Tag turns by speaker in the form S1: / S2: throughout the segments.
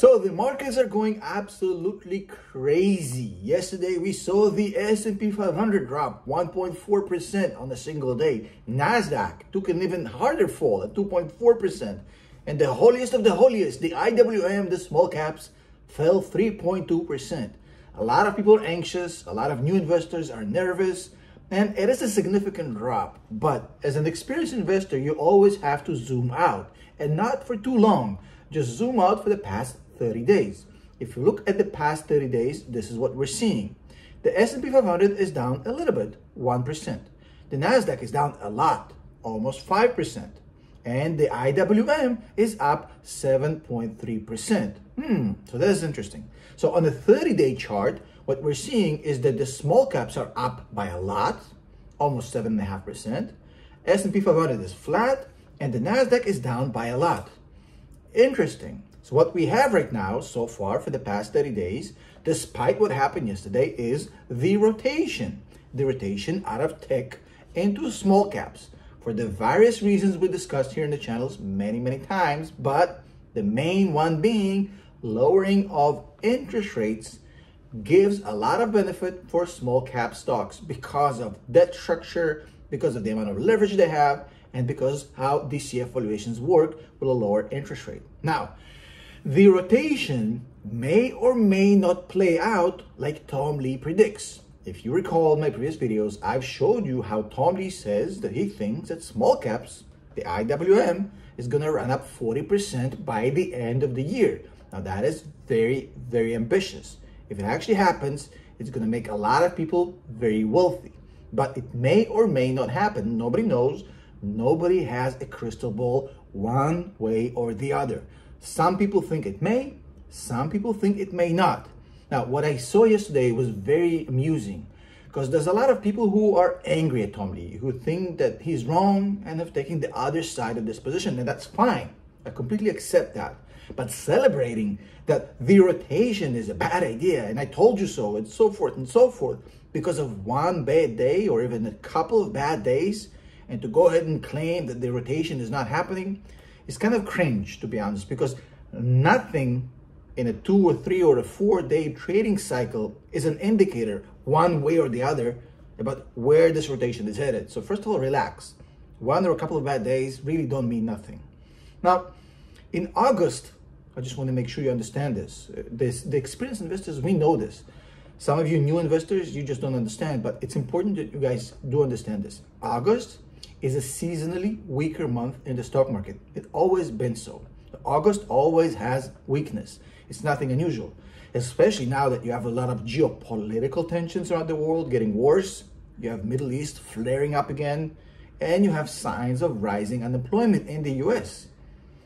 S1: So the markets are going absolutely crazy. Yesterday we saw the S&P 500 drop 1.4% on a single day. Nasdaq took an even harder fall at 2.4%. And the holiest of the holiest, the IWM, the small caps, fell 3.2%. A lot of people are anxious, a lot of new investors are nervous, and it is a significant drop. But as an experienced investor, you always have to zoom out and not for too long. Just zoom out for the past 30 days. If you look at the past 30 days, this is what we're seeing. The S&P 500 is down a little bit, 1%. The Nasdaq is down a lot, almost 5%. And the IWM is up 7.3%. Hmm, so that is interesting. So on the 30-day chart, what we're seeing is that the small caps are up by a lot, almost 7.5%. S&P 500 is flat, and the Nasdaq is down by a lot. Interesting. So what we have right now, so far for the past 30 days, despite what happened yesterday, is the rotation. The rotation out of tech into small caps for the various reasons we discussed here in the channels many, many times, but the main one being lowering of interest rates gives a lot of benefit for small cap stocks because of debt structure, because of the amount of leverage they have, and because how DCF valuations work with a lower interest rate. Now, the rotation may or may not play out like Tom Lee predicts. If you recall my previous videos, I've showed you how Tom Lee says that he thinks that small caps, the IWM, is going to run up 40% by the end of the year. Now that is very, very ambitious. If it actually happens, it's going to make a lot of people very wealthy. But it may or may not happen. Nobody knows. Nobody has a crystal ball one way or the other. Some people think it may, some people think it may not. Now, what I saw yesterday was very amusing because there's a lot of people who are angry at Tom Lee, who think that he's wrong and have taken the other side of this position, and that's fine. I completely accept that. But celebrating that the rotation is a bad idea, and I told you so, and so forth and so forth, because of one bad day or even a couple of bad days, and to go ahead and claim that the rotation is not happening, it's kind of cringe, to be honest, because nothing in a two or three or a four day trading cycle is an indicator one way or the other about where this rotation is headed. So first of all, relax. One or a couple of bad days really don't mean nothing. Now, in August, I just want to make sure you understand this. this. The experienced investors, we know this. Some of you new investors, you just don't understand, but it's important that you guys do understand this. August is a seasonally weaker month in the stock market. It always been so. August always has weakness. It's nothing unusual, especially now that you have a lot of geopolitical tensions around the world getting worse. You have Middle East flaring up again, and you have signs of rising unemployment in the US.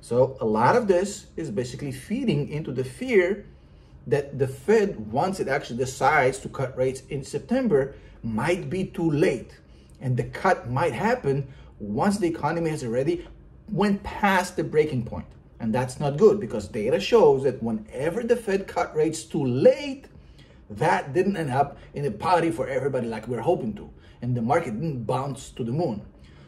S1: So a lot of this is basically feeding into the fear that the Fed, once it actually decides to cut rates in September, might be too late and the cut might happen once the economy has already went past the breaking point. And that's not good because data shows that whenever the Fed cut rates too late, that didn't end up in a party for everybody like we're hoping to. And the market didn't bounce to the moon.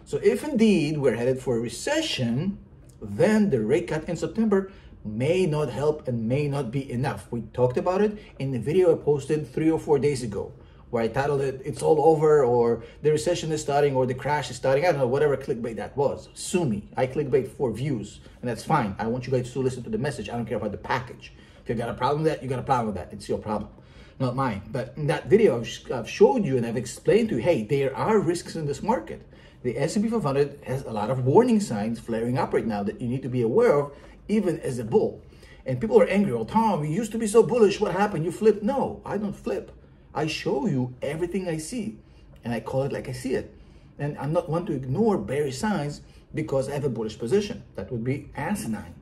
S1: So if indeed we're headed for a recession, then the rate cut in September may not help and may not be enough. We talked about it in the video I posted three or four days ago where I titled it, It's All Over, or The Recession is Starting, or The Crash is Starting. I don't know, whatever clickbait that was. Sue me. I clickbait for views, and that's fine. I want you guys to listen to the message. I don't care about the package. If you got a problem with that, you got a problem with that. It's your problem, not mine. But in that video, I've showed you and I've explained to you, hey, there are risks in this market. The S&P 500 has a lot of warning signs flaring up right now that you need to be aware of, even as a bull. And people are angry. Well, Tom, you used to be so bullish. What happened? You flipped. No, I don't flip. I show you everything I see and I call it like I see it. And I'm not one to ignore bearish signs because I have a bullish position. That would be asinine.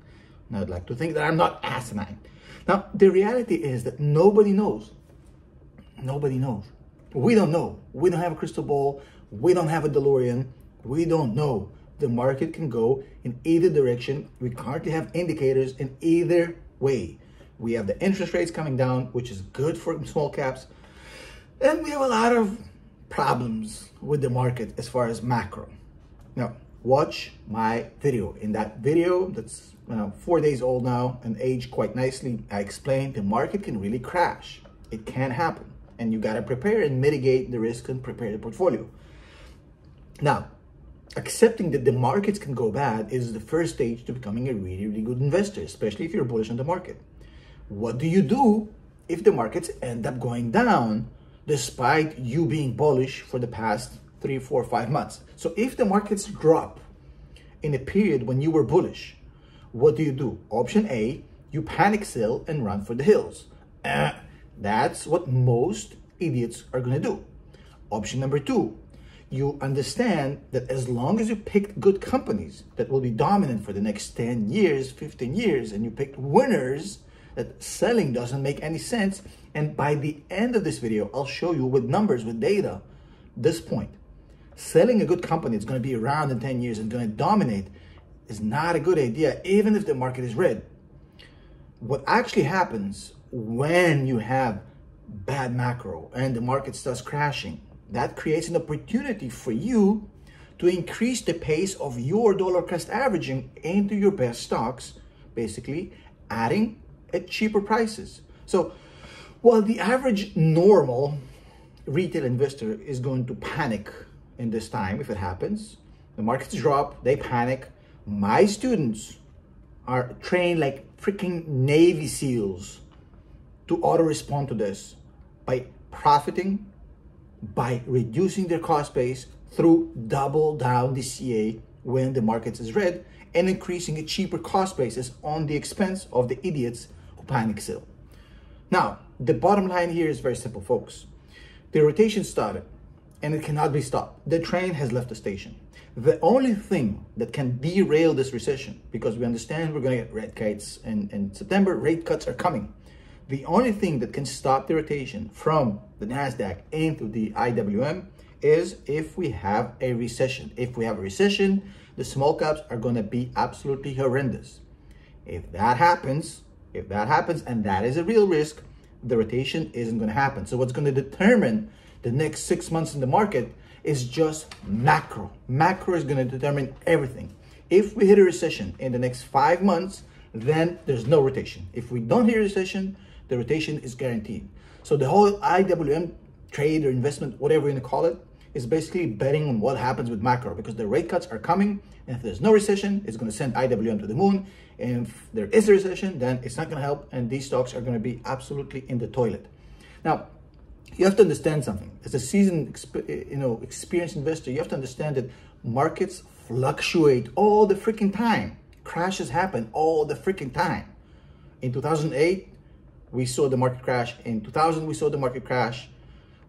S1: And I'd like to think that I'm not asinine. Now, the reality is that nobody knows. Nobody knows. We don't know. We don't have a crystal ball. We don't have a DeLorean. We don't know. The market can go in either direction. We currently have indicators in either way. We have the interest rates coming down, which is good for small caps. And we have a lot of problems with the market as far as macro. Now, watch my video. In that video, that's you know, four days old now and aged quite nicely, I explained the market can really crash. It can happen. And you got to prepare and mitigate the risk and prepare the portfolio. Now, accepting that the markets can go bad is the first stage to becoming a really, really good investor, especially if you're bullish on the market. What do you do if the markets end up going down despite you being bullish for the past three, four, five months? So if the markets drop in a period when you were bullish, what do you do? Option A, you panic sell and run for the hills. Uh, that's what most idiots are to do. Option number two, you understand that as long as you picked good companies that will be dominant for the next 10 years, 15 years, and you picked winners, that selling doesn't make any sense. And by the end of this video, I'll show you with numbers, with data, this point. Selling a good company that's going to be around in 10 years and going to dominate is not a good idea, even if the market is red. What actually happens when you have bad macro and the market starts crashing, that creates an opportunity for you to increase the pace of your dollar cost averaging into your best stocks, basically adding at cheaper prices. So while the average normal retail investor is going to panic in this time if it happens, the markets drop, they panic. My students are trained like freaking Navy SEALs to auto respond to this by profiting, by reducing their cost base through double down DCA when the market is red and increasing a cheaper cost basis on the expense of the idiots panic sell. Now, the bottom line here is very simple, folks. The rotation started and it cannot be stopped. The train has left the station. The only thing that can derail this recession, because we understand we're going to get rate cuts in, in September, rate cuts are coming. The only thing that can stop the rotation from the NASDAQ into the IWM is if we have a recession. If we have a recession, the small caps are going to be absolutely horrendous. If that happens, if that happens, and that is a real risk, the rotation isn't going to happen. So what's going to determine the next six months in the market is just macro. Macro is going to determine everything. If we hit a recession in the next five months, then there's no rotation. If we don't hit a recession, the rotation is guaranteed. So the whole IWM trade or investment, whatever you want to call it, is basically betting on what happens with macro because the rate cuts are coming. And if there's no recession, it's going to send IWM to the moon. And if there is a recession, then it's not going to help. And these stocks are going to be absolutely in the toilet. Now, you have to understand something. As a seasoned, you know, experienced investor, you have to understand that markets fluctuate all the freaking time. Crashes happen all the freaking time. In 2008, we saw the market crash. In 2000, we saw the market crash.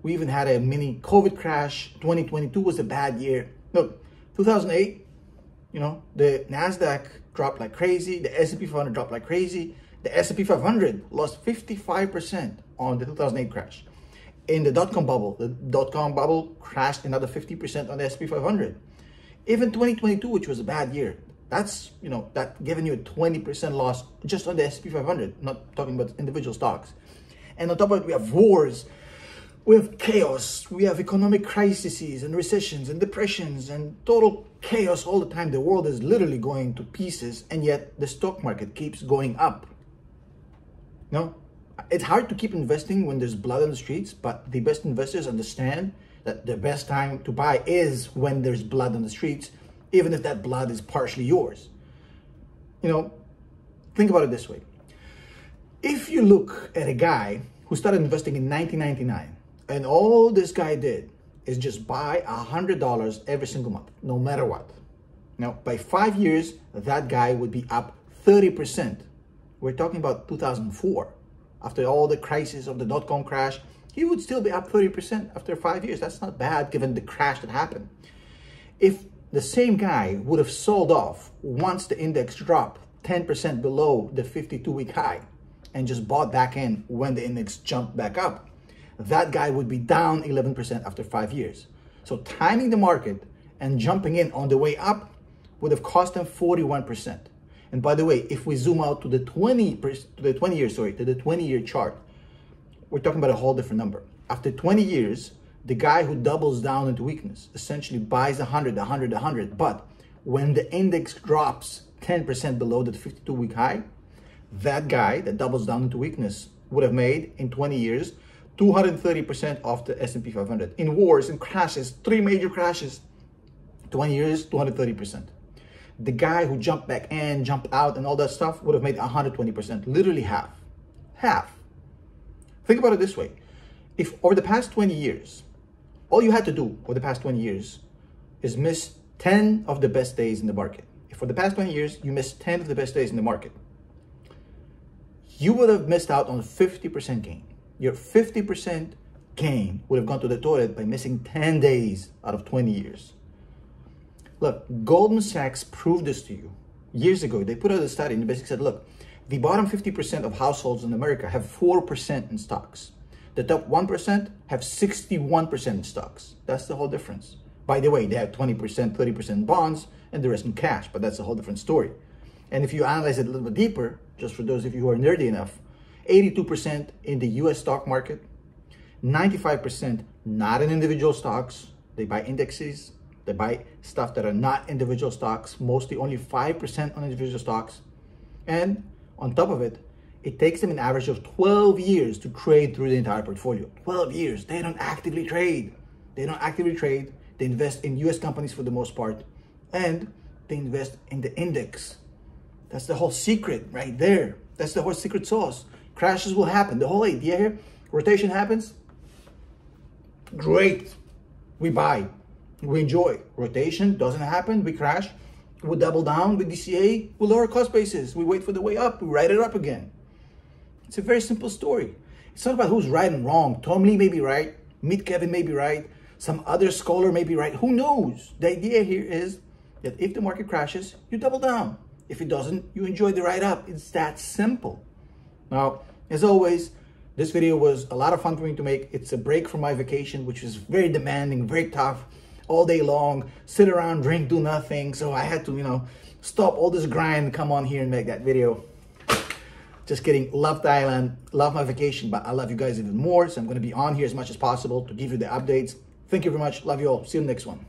S1: We even had a mini COVID crash. 2022 was a bad year. Look, 2008, you know, the Nasdaq dropped like crazy. The S&P 500 dropped like crazy. The S&P 500 lost 55% on the 2008 crash. In the dot-com bubble, the dot-com bubble crashed another 50% on the S&P 500. Even 2022, which was a bad year, that's, you know, that giving you a 20% loss just on the S&P 500, not talking about individual stocks. And on top of it, we have wars, we have chaos, we have economic crises and recessions and depressions and total chaos all the time. The world is literally going to pieces and yet the stock market keeps going up. No, it's hard to keep investing when there's blood on the streets, but the best investors understand that the best time to buy is when there's blood on the streets even if that blood is partially yours. You know, think about it this way. If you look at a guy who started investing in 1999 and all this guy did is just buy $100 every single month, no matter what. Now, by five years, that guy would be up 30%. We're talking about 2004. After all the crisis of the dot-com crash, he would still be up 30% after five years. That's not bad given the crash that happened. If the same guy would have sold off once the index dropped 10% below the 52 week high and just bought back in when the index jumped back up, that guy would be down 11% after five years. So timing the market and jumping in on the way up would have cost him 41%. And by the way, if we zoom out to the 20 to the 20 year sorry, to the 20 year chart, we're talking about a whole different number. After 20 years, the guy who doubles down into weakness essentially buys 100, 100, 100. But when the index drops 10% below the 52 week high, that guy that doubles down into weakness would have made in 20 years 230% off the S&P 500. In wars and crashes, three major crashes, 20 years, 230%. The guy who jumped back in, jumped out, and all that stuff would have made 120%, literally half. Half. Think about it this way. If over the past 20 years, all you had to do for the past 20 years is miss 10 of the best days in the market. If for the past 20 years you missed 10 of the best days in the market, you would have missed out on 50% gain. Your 50% gain would have gone to the toilet by missing 10 days out of 20 years. Look, Goldman Sachs proved this to you years ago. They put out a study and they basically said, look, the bottom 50% of households in America have 4% in stocks. The top 1% have 61% in stocks. That's the whole difference. By the way, they have 20%, 30% bonds, and the rest in cash, but that's a whole different story. And if you analyze it a little bit deeper, just for those of you who are nerdy enough, 82% in the US stock market, 95% not in individual stocks. They buy indexes, they buy stuff that are not individual stocks, mostly only 5% on individual stocks. And on top of it, it takes them an average of 12 years to trade through the entire portfolio. 12 years. They don't actively trade. They don't actively trade. They invest in US companies for the most part. And they invest in the index. That's the whole secret right there. That's the whole secret sauce. Crashes will happen. The whole idea here, rotation happens. Great. We buy. We enjoy. Rotation doesn't happen. We crash. We double down with DCA. We lower cost basis. We wait for the way up. We ride it up again. It's a very simple story. It's not about who's right and wrong. Tom Lee may be right. Meet Kevin may be right. Some other scholar may be right. Who knows? The idea here is that if the market crashes, you double down. If it doesn't, you enjoy the ride up. It's that simple. Now, as always, this video was a lot of fun for me to make. It's a break from my vacation, which was very demanding, very tough, all day long, sit around, drink, do nothing. So I had to, you know, stop all this grind, come on here and make that video. Just kidding. Love Thailand, love my vacation, but I love you guys even more. So I'm going to be on here as much as possible to give you the updates. Thank you very much. Love you all. See you in the next one.